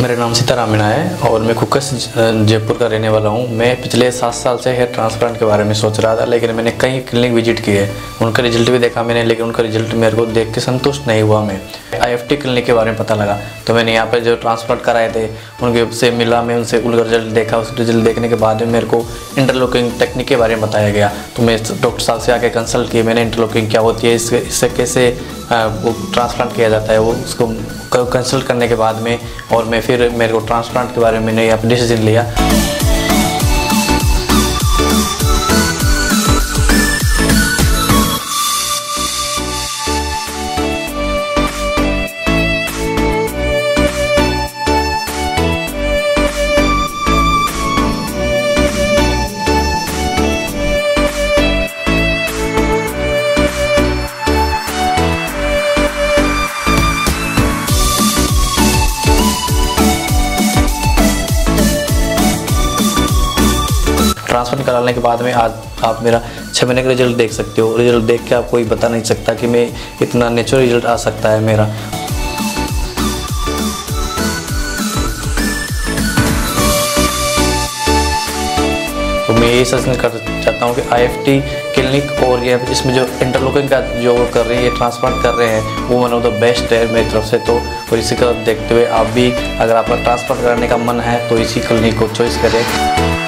मेरा नाम सीताराम मीणा है और मैं कुकस जयपुर का रहने वाला हूँ। मैं पिछले सात साल से हेयर ट्रांसप्लांट के बारे में सोच रहा था, लेकिन मैंने कई क्लिनिक विज़िट किए। उनका रिज़ल्ट भी देखा मैंने, लेकिन उनका रिज़ल्ट मेरे को देख के संतुष्ट नहीं हुआ मैं। आईएफटी क्लिनिक के बारे में पता लगा। तो मैंने यहाँ पर जो ट्रांसप्लांट कराए थे, उनके से मिला, मैं उनसे उनका रिज़ल्ट देखा। उस रिज़ल्ट देखने के बाद मेरे को इंटरलॉकिंग टेक्निक के बारे में बताया गया। तो मैं डॉक्टर साहब से आके कंसल्ट किए, मैंने इंटरलॉकिंग क्या होती है इससे कैसे वो ट्रांसप्लांट किया जाता है, वो उसको कंसल्ट करने के बाद में और मैं फिर मेरे को ट्रांसप्लांट के बारे में मैंने डिसीज़न लिया। ट्रांसफ़र कराने के बाद में आज आप मेरा छः महीने का रिज़ल्ट देख सकते हो। रिज़ल्ट देख के आप कोई बता नहीं सकता कि मैं इतना नेचुरल रिज़ल्ट आ सकता है मेरा। तो मैं यही सजेशन कर चाहता हूँ कि आईएफटी क्लिनिक और ये इसमें जो इंटरलोकिंग का जो कर रही है ट्रांसप्लांट कर रहे हैं, वो वन ऑफ़ द बेस्ट है मेरी तरफ़ से तो। और इसी का देखते हुए आप भी अगर आपका ट्रांसप्लांट करने का मन है तो इसी क्लिनिक को चॉइस करें।